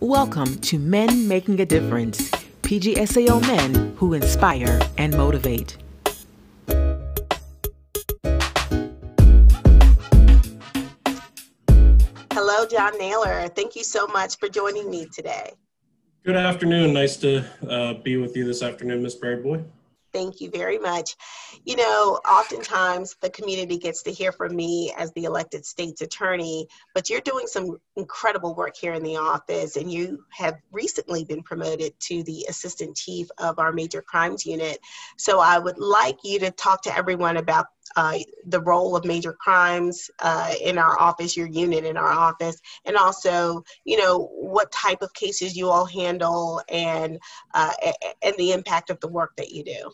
Welcome to Men Making a Difference, PGSAO men who inspire and motivate. Hello, John Naylor. Thank you so much for joining me today. Good afternoon. Nice to uh, be with you this afternoon, Ms. Boy. Thank you very much. You know, oftentimes the community gets to hear from me as the elected state's attorney, but you're doing some incredible work here in the office, and you have recently been promoted to the assistant chief of our major crimes unit. So I would like you to talk to everyone about uh, the role of major crimes uh, in our office, your unit in our office, and also, you know, what type of cases you all handle and uh, and the impact of the work that you do.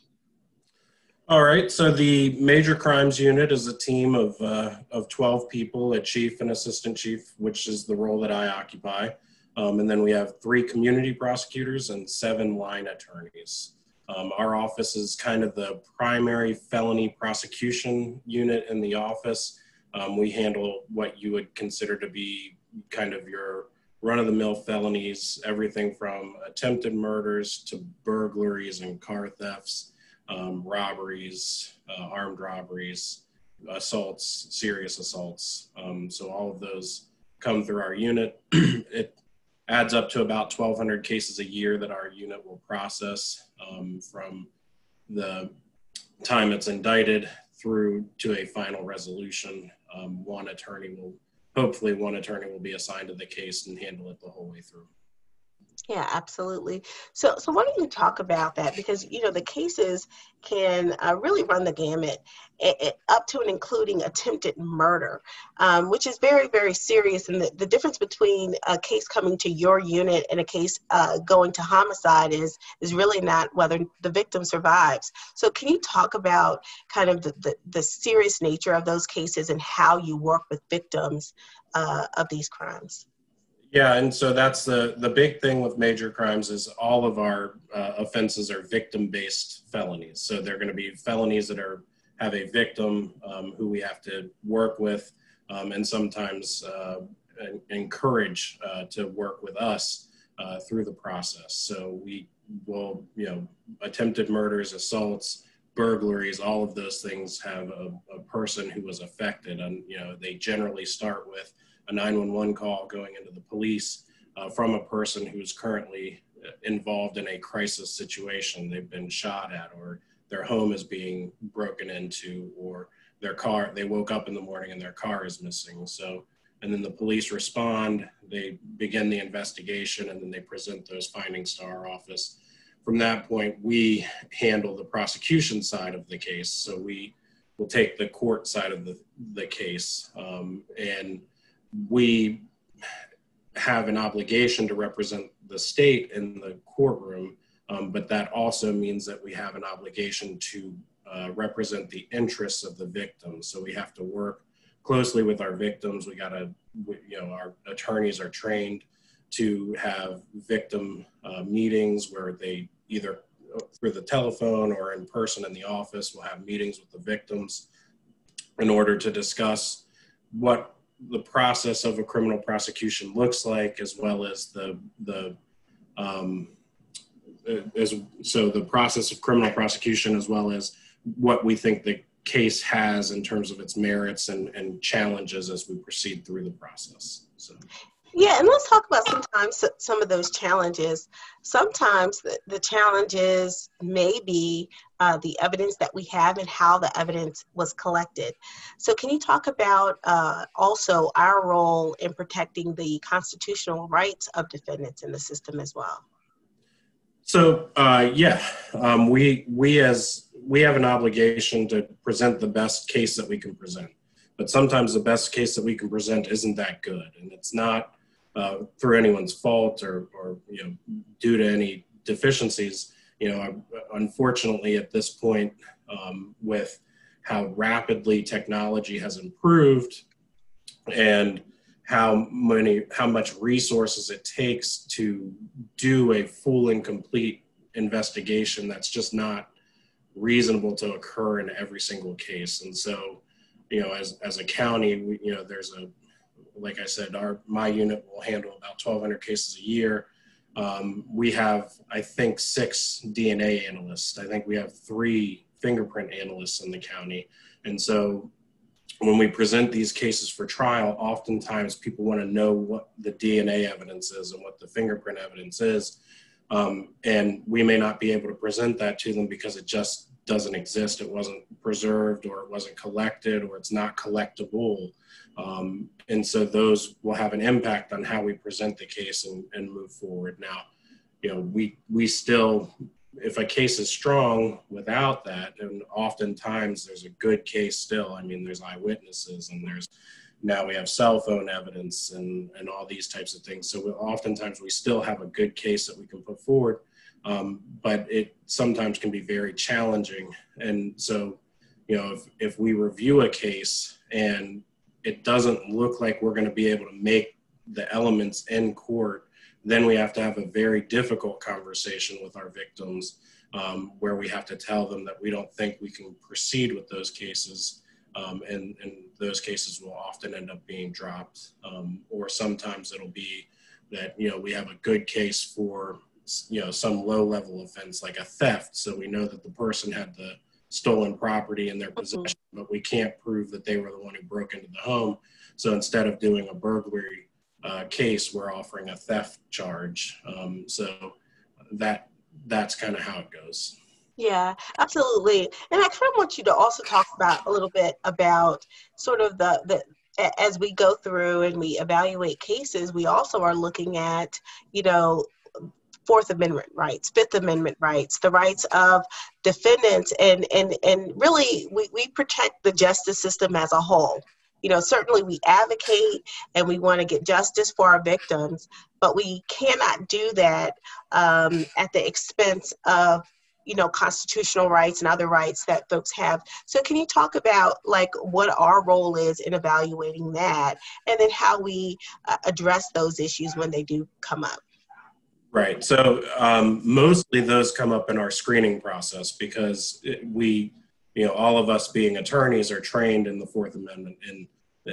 All right. So the major crimes unit is a team of uh, of 12 people, a chief and assistant chief, which is the role that I occupy. Um, and then we have three community prosecutors and seven line attorneys. Um, our office is kind of the primary felony prosecution unit in the office. Um, we handle what you would consider to be kind of your run of the mill felonies, everything from attempted murders to burglaries and car thefts, um, robberies, uh, armed robberies, assaults, serious assaults. Um, so all of those come through our unit. it adds up to about 1,200 cases a year that our unit will process um, from the time it's indicted through to a final resolution. Um, one attorney will, hopefully, one attorney will be assigned to the case and handle it the whole way through. Yeah, absolutely. So, so why don't you talk about that? Because you know the cases can uh, really run the gamut, it, it, up to and including attempted murder, um, which is very, very serious. And the, the difference between a case coming to your unit and a case uh, going to homicide is is really not whether the victim survives. So, can you talk about kind of the the, the serious nature of those cases and how you work with victims uh, of these crimes? Yeah, and so that's the the big thing with major crimes is all of our uh, offenses are victim based felonies. So they're going to be felonies that are have a victim um, who we have to work with, um, and sometimes uh, encourage uh, to work with us uh, through the process. So we will, you know, attempted murders, assaults, burglaries, all of those things have a, a person who was affected, and you know they generally start with a 911 call going into the police uh, from a person who's currently uh, involved in a crisis situation. They've been shot at, or their home is being broken into, or their car, they woke up in the morning and their car is missing. So, and then the police respond, they begin the investigation, and then they present those findings to our office. From that point, we handle the prosecution side of the case. So we will take the court side of the, the case um, and we have an obligation to represent the state in the courtroom, um, but that also means that we have an obligation to uh, represent the interests of the victims. So we have to work closely with our victims. We got to, you know, our attorneys are trained to have victim uh, meetings where they either through the telephone or in person in the office will have meetings with the victims in order to discuss what the process of a criminal prosecution looks like, as well as the the um, as so the process of criminal prosecution, as well as what we think the case has in terms of its merits and, and challenges as we proceed through the process. So. Yeah, and let's talk about sometimes some of those challenges. Sometimes the, the challenges may be uh, the evidence that we have and how the evidence was collected. So, can you talk about uh, also our role in protecting the constitutional rights of defendants in the system as well? So, uh, yeah, um, we we as we have an obligation to present the best case that we can present, but sometimes the best case that we can present isn't that good, and it's not through anyone's fault or, or you know due to any deficiencies. You know, unfortunately, at this point, um, with how rapidly technology has improved and how many how much resources it takes to do a full and complete investigation that's just not reasonable to occur in every single case and so you know as as a county we, you know there's a like I said, our my unit will handle about 1,200 cases a year. Um, we have, I think, six DNA analysts. I think we have three fingerprint analysts in the county, and so when we present these cases for trial, oftentimes people want to know what the DNA evidence is and what the fingerprint evidence is. Um, and we may not be able to present that to them because it just doesn't exist. It wasn't preserved or it wasn't collected or it's not collectible. Um, and so those will have an impact on how we present the case and, and move forward. Now, you know, we, we still if a case is strong without that, and oftentimes there's a good case still. I mean, there's eyewitnesses and there's now we have cell phone evidence and, and all these types of things. So we, oftentimes we still have a good case that we can put forward, um, but it sometimes can be very challenging. And so, you know, if, if we review a case and it doesn't look like we're going to be able to make the elements in court then we have to have a very difficult conversation with our victims um, where we have to tell them that we don't think we can proceed with those cases. Um, and, and, those cases will often end up being dropped. Um, or sometimes it'll be that, you know, we have a good case for, you know, some low level offense like a theft. So we know that the person had the stolen property in their mm-hmm. possession, but we can't prove that they were the one who broke into the home. So instead of doing a burglary uh, case, we're offering a theft charge. Um, so that that's kind of how it goes. Yeah, absolutely. And I kind of want you to also talk about a little bit about sort of the the as we go through and we evaluate cases, we also are looking at, you know, Fourth Amendment rights, Fifth Amendment rights, the rights of defendants, and and and really we, we protect the justice system as a whole you know, certainly we advocate and we want to get justice for our victims, but we cannot do that um, at the expense of you know constitutional rights and other rights that folks have. So can you talk about like what our role is in evaluating that and then how we uh, address those issues when they do come up? Right. So um, mostly those come up in our screening process because we you know all of us being attorneys are trained in the fourth amendment and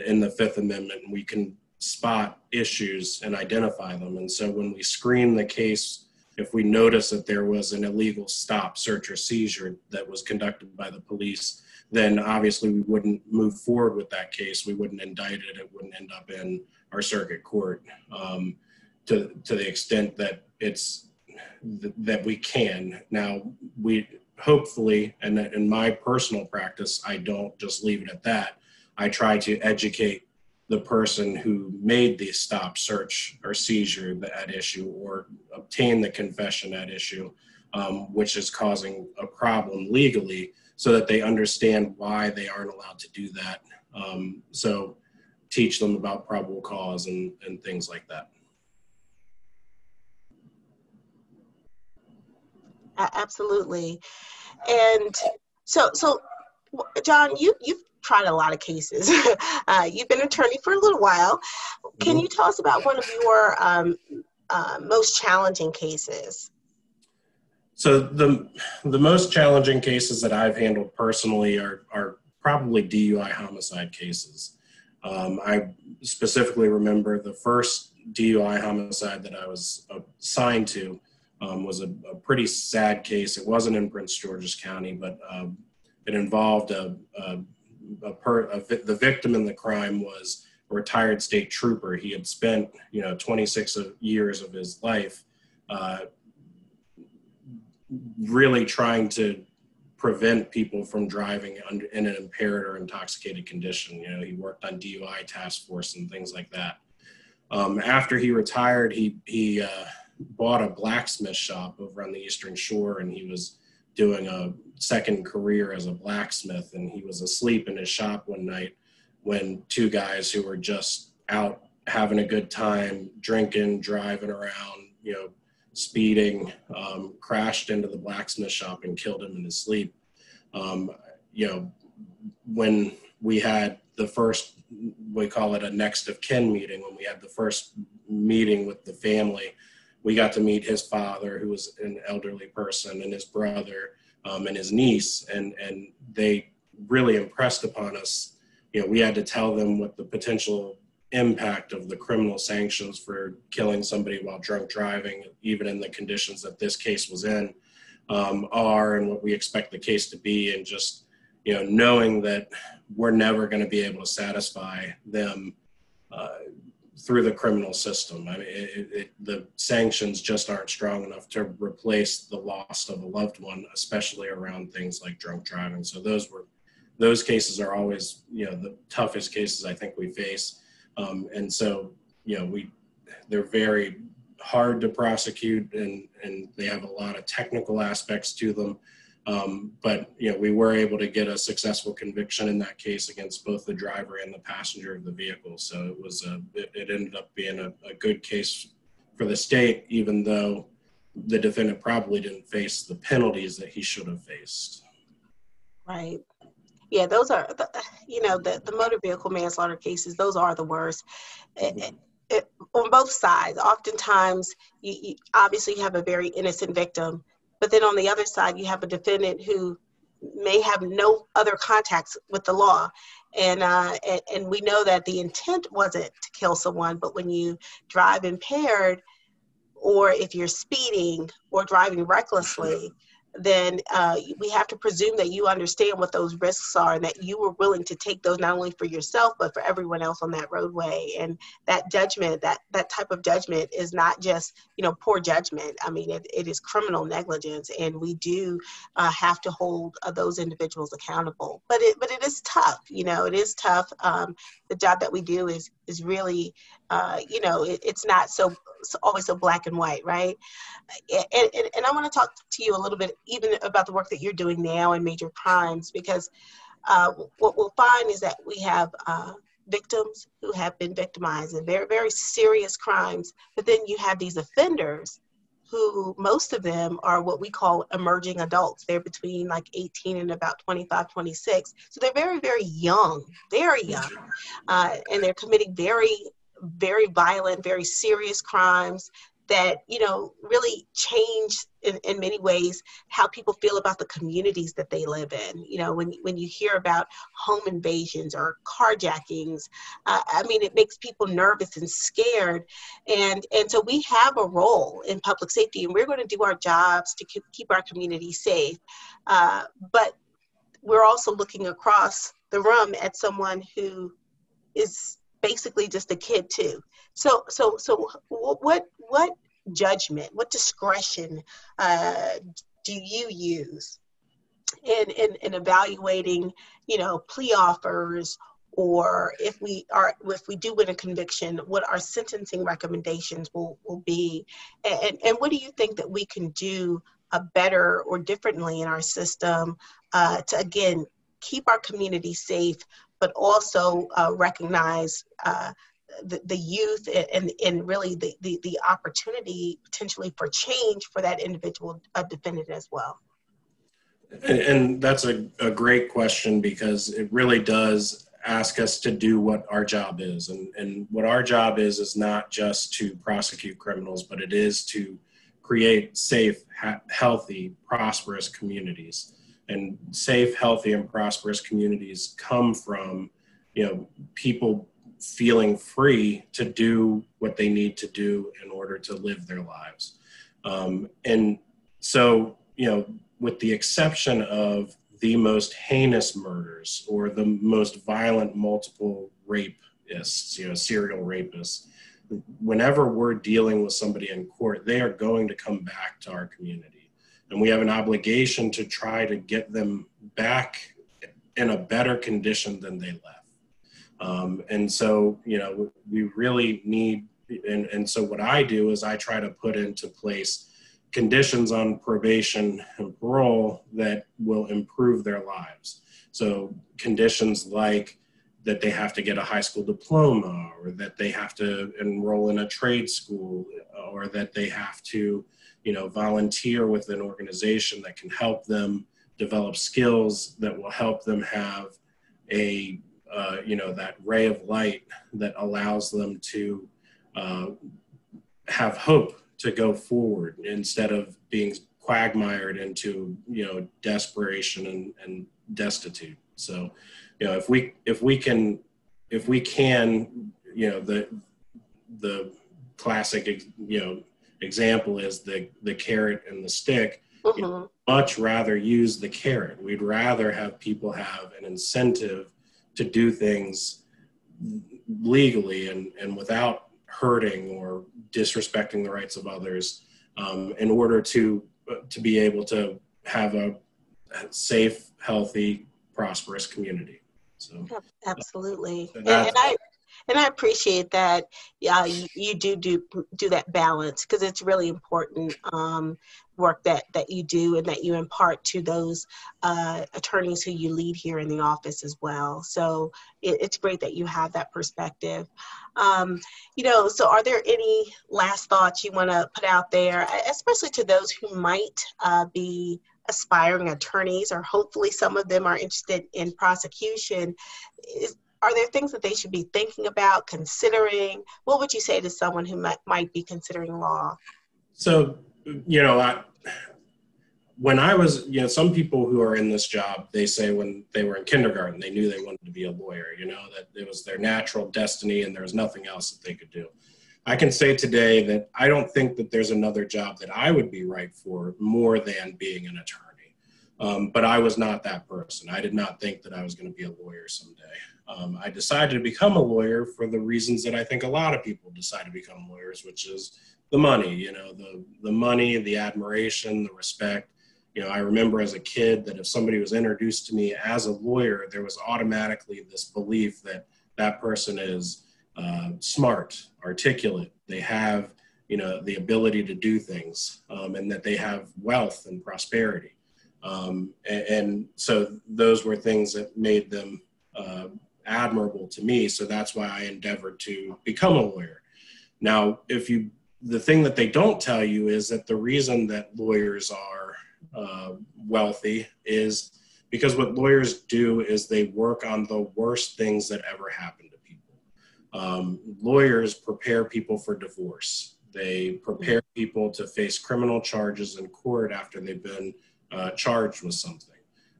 in the Fifth Amendment, and we can spot issues and identify them. And so when we screen the case, if we notice that there was an illegal stop, search, or seizure that was conducted by the police, then obviously we wouldn't move forward with that case. We wouldn't indict it. It wouldn't end up in our circuit court um, to, to the extent that it's th- that we can. Now, we hopefully, and in my personal practice, I don't just leave it at that. I try to educate the person who made the stop, search, or seizure at issue or obtain the confession at issue, um, which is causing a problem legally, so that they understand why they aren't allowed to do that. Um, so teach them about probable cause and, and things like that. Absolutely. And so, so John, you, you've tried a lot of cases. uh, you've been an attorney for a little while. Can mm-hmm. you tell us about one of your um, uh, most challenging cases? So the the most challenging cases that I've handled personally are are probably DUI homicide cases. Um, I specifically remember the first DUI homicide that I was assigned to um, was a, a, pretty sad case. It wasn't in Prince George's County, but um, it involved a, a a per, a, the victim in the crime was a retired state trooper. He had spent, you know, 26 years of his life uh, really trying to prevent people from driving under, in an impaired or intoxicated condition. You know, he worked on DUI task force and things like that. Um, after he retired, he he uh, bought a blacksmith shop over on the Eastern Shore, and he was doing a second career as a blacksmith and he was asleep in his shop one night when two guys who were just out having a good time drinking driving around you know speeding um, crashed into the blacksmith shop and killed him in his sleep. Um, you know when we had the first we call it a next of kin meeting when we had the first meeting with the family we got to meet his father, who was an elderly person, and his brother um, and his niece, and and they really impressed upon us. You know, we had to tell them what the potential impact of the criminal sanctions for killing somebody while drunk driving, even in the conditions that this case was in, um, are and what we expect the case to be, and just you know knowing that we're never going to be able to satisfy them uh, through the criminal system. I mean, it, it, the sanctions just aren't strong enough to replace the loss of a loved one, especially around things like drunk driving. So those were those cases are always you know the toughest cases I think we face, um, and so you know we they're very hard to prosecute and and they have a lot of technical aspects to them. Um, but know, we were able to get a successful conviction in that case against both the driver and the passenger of the vehicle. So it was a, it, it ended up being a, a, good case for the state, even though the defendant probably didn't face the penalties that he should have faced. Right. Yeah, those are, the, you know, the, the motor vehicle manslaughter cases, those are the worst. It, it, on both sides, oftentimes, you, you obviously have a very innocent victim but then on the other side, you have a defendant who may have no other contacts with the law. And, uh, and, and we know that the intent wasn't to kill someone, but when you drive impaired, or if you're speeding or driving recklessly, then uh, we have to presume that you understand what those risks are and that you were willing to take those not only for yourself but for everyone else on that roadway. And that judgment that that type of judgment is not just you know poor judgment. I mean it, it is criminal negligence and we do uh, have to hold uh, those individuals accountable. But it but it is tough you know it is tough. Um, the job that we do is is really uh, you know it, it's not so, so, always so black and white right and, and, and i want to talk to you a little bit even about the work that you're doing now in major crimes because uh, what we'll find is that we have uh, victims who have been victimized in very very serious crimes but then you have these offenders who most of them are what we call emerging adults. They're between like 18 and about 25, 26. So they're very, very young, very young. Uh, and they're committing very, very violent, very serious crimes that you know really change in, in many ways how people feel about the communities that they live in. You know when, when you hear about home invasions or carjackings uh, i mean it makes people nervous and scared. And and so we have a role in public safety and we're going to do our jobs to keep, keep our community safe. Uh, but we're also looking across the room at someone who is basically just a kid too. So, so, so, what, what judgment, what discretion uh, do you use in, in, in evaluating, you know, plea offers? Or if we are if we do win a conviction what our sentencing recommendations will, will be? And, and what do you think that we can do uh, better or differently in our system uh, to again keep our community safe but also uh, recognize uh, the, the youth and, and really the, the, the opportunity potentially for change for that individual uh, defendant as well? And, and that's a, a great question because it really does ask us to do what our job is. And, and what our job is is not just to prosecute criminals, but it is to create safe, ha- healthy, prosperous communities. And safe, healthy, and prosperous communities come from, you know, people feeling free to do what they need to do in order to live their lives. Um, and so, you know, with the exception of the most heinous murders or the most violent multiple rapists, you know, serial rapists, whenever we're dealing with somebody in court, they are going to come back to our community. And we have an obligation to try to get them back in a better condition than they left. Um, and so, you know, we really need, and, and so what I do is I try to put into place conditions on probation and parole that will improve their lives. So conditions like that they have to get a high school diploma or that they have to enroll in a trade school or that they have to you know volunteer with an organization that can help them develop skills that will help them have a uh, you know that ray of light that allows them to uh, have hope to go forward instead of being quagmired into you know desperation and, and destitute. So you know if we if we can if we can you know the the classic you know example is the the carrot and the stick. Mm-hmm. much rather use the carrot. We'd rather have people have an incentive to do things legally and, and without hurting or disrespecting the rights of others um, in order to to be able to have a safe, healthy, prosperous community. So absolutely, so and, I and I appreciate that. Yeah, you, you do do do that balance because it's really important um, work that that you do and that you impart to those uh, attorneys who you lead here in the office as well. So it, it's great that you have that perspective. Um, you know, so are there any last thoughts you want to put out there, especially to those who might uh, be aspiring attorneys, or hopefully some of them are interested in prosecution? Is, are there things that they should be thinking about, considering? What would you say to someone who might, might be considering law? So, you know, I, when I was, you know, some people who are in this job, they say when they were in kindergarten, they knew they wanted to be a lawyer, you know, that it was their natural destiny and there was nothing else that they could do. I can say today that I don't think that there's another job that I would be right for more than being an attorney. Um, but I was not that person. I did not think that I was going to be a lawyer someday. Um, I decided to become a lawyer for the reasons that I think a lot of people decide to become lawyers, which is the money, you know, the, the money, the admiration, the respect. You know, I remember as a kid that if somebody was introduced to me as a lawyer, there was automatically this belief that that person is uh, smart, articulate, they have, you know, the ability to do things, um, and that they have wealth and prosperity. Um, and, and, so those were things that made them uh, admirable to me. So that's why I endeavored to become a lawyer. Now, if you, the thing that they don't tell you is that the reason that lawyers are uh, wealthy is because what lawyers do is they work on the worst things that ever happened to people. Um, lawyers prepare people for divorce. They prepare people to face criminal charges in court after they've been uh, charged with something.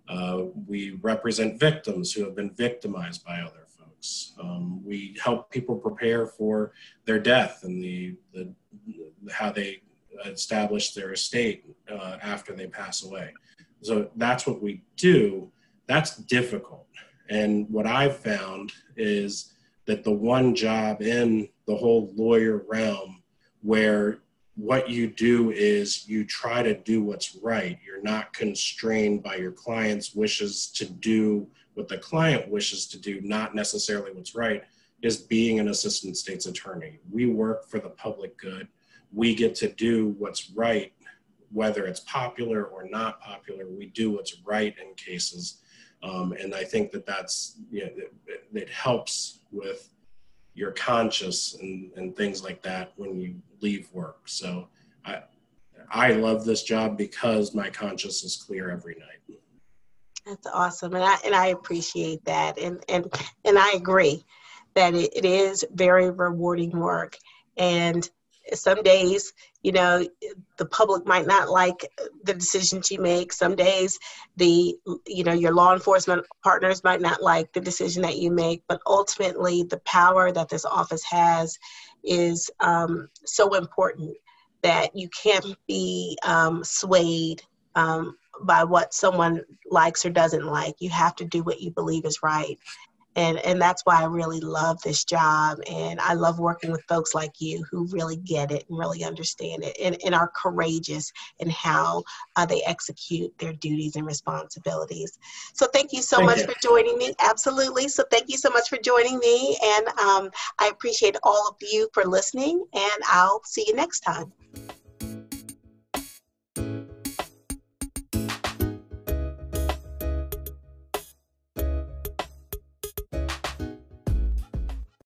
Uh, we represent victims who have been victimized by other folks. Um, we help people prepare for their death and the, the how they establish their estate uh, after they pass away. So that's what we do. That's difficult. And what I've found is that the one job in the whole lawyer realm where what you do is you try to do what's right. You're not constrained by your client's wishes to do what the client wishes to do, not necessarily what's right, is being an assistant state's attorney. We work for the public good. We get to do what's right, whether it's popular or not popular. We do what's right in cases. Um, and I think that that's, you know, it, it helps with your conscious and, and things like that when you leave work. So I, I love this job because my conscience is clear every night. That's awesome. And I, and I appreciate that. And, and, and I agree that it, it is very rewarding work. And some days you know the public might not like the decisions you make some days the you know your law enforcement partners might not like the decision that you make. But ultimately the power that this office has is um, so important that you can't be um, swayed um, by what someone likes or doesn't like. You have to do what you believe is right and and that's why I really love this job and I love working with folks like you who really get it and really understand it and, and are courageous in how uh, they execute their duties and responsibilities. So thank you so thank much you. for joining me. Absolutely. So thank you so much for joining me and um, I appreciate all of you for listening and I'll see you next time.